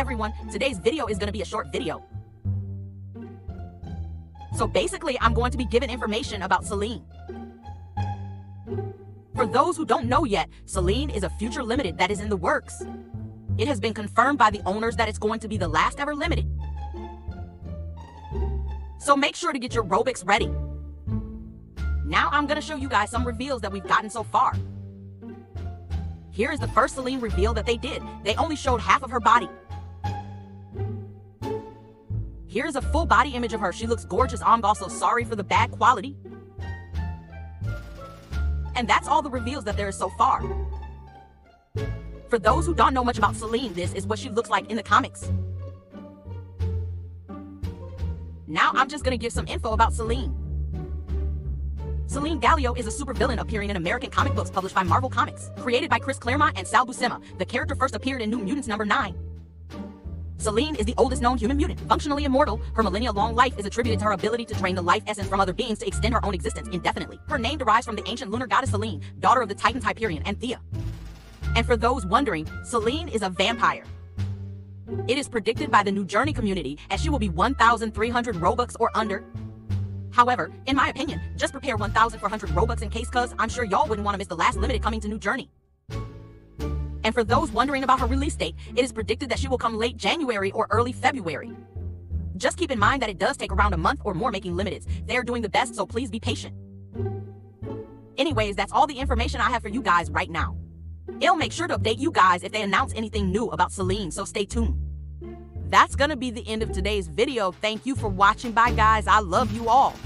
everyone, today's video is going to be a short video. So basically, I'm going to be giving information about Selene. For those who don't know yet, Selene is a future limited that is in the works. It has been confirmed by the owners that it's going to be the last ever limited. So make sure to get your Robux ready. Now I'm going to show you guys some reveals that we've gotten so far. Here is the first Selene reveal that they did. They only showed half of her body. Here's a full body image of her. She looks gorgeous. I'm also sorry for the bad quality. And that's all the reveals that there is so far. For those who don't know much about Selene, this is what she looks like in the comics. Now I'm just gonna give some info about Selene. Selene Gallio is a supervillain appearing in American comic books published by Marvel Comics. Created by Chris Claremont and Sal Buscema, the character first appeared in New Mutants number 9. Selene is the oldest known human mutant, functionally immortal. Her millennia-long life is attributed to her ability to drain the life essence from other beings to extend her own existence indefinitely. Her name derives from the ancient lunar goddess Selene, daughter of the Titan Hyperion and Theia. And for those wondering, Selene is a vampire. It is predicted by the New Journey community as she will be 1,300 Robux or under. However, in my opinion, just prepare 1,400 Robux in case cuz I'm sure y'all wouldn't want to miss the last limited coming to New Journey. And for those wondering about her release date, it is predicted that she will come late January or early February. Just keep in mind that it does take around a month or more making limiteds. They are doing the best, so please be patient. Anyways, that's all the information I have for you guys right now. It'll make sure to update you guys if they announce anything new about Selene, so stay tuned. That's gonna be the end of today's video. Thank you for watching. Bye, guys. I love you all.